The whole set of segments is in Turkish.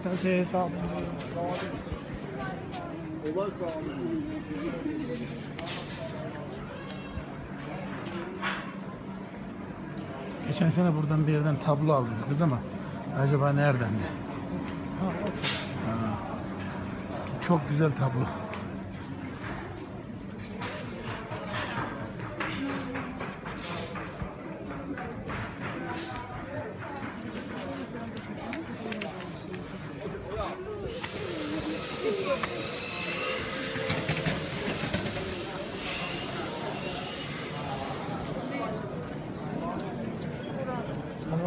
sen şey hesabını. Geçen sene buradan bir yerden tablo aldık biz ama acaba nereden de? Ha. Çok güzel tablo.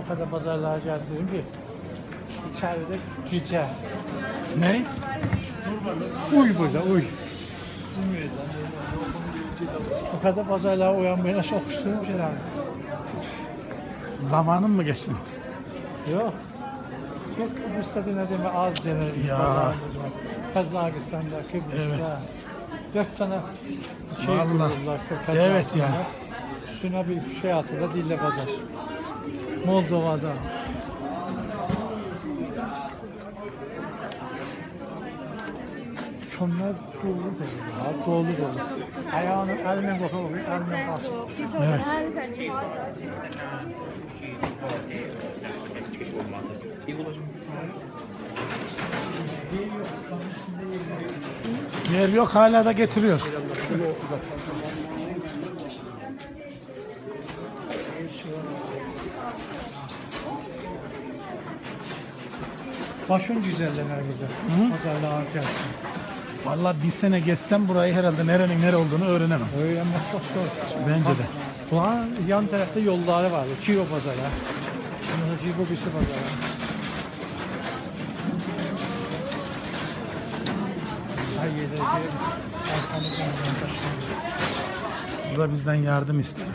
Kadar pazarlığa gezdim ki içeride gece. Ne? Uy burada uy. O kadar pazarlığa uyanmayana sokuştuğum şeyler. Zamanın mı geçtin? Yok. Çok Kıbrıs'ta dinlediğim az gene Ya. Kazakistan'da, Kıbrıs'ta. Evet. Dört tane şey Vallahi. kurdular. Kazakistan'da. Evet ya. Üstüne bir şey atıldı, dille pazar. Moldova'da. Çömler dolu dolu. Dolu dolu. Ayağını eline bakıyor, eline basıyor. Evet. Yer yok hala da getiriyor. Başın güzellener burada. Pazarlığa gelsin. Vallahi bir sene geçsem burayı herhalde nerenin nere olduğunu öğrenemem. Öğrenmek çok zor. Bence de. Bunun yan tarafta yolları var. Kiro pazarı. Sonra pazarı. Her yerde bir arkamızdan taşıyor. Bu da bizden yardım istiyor.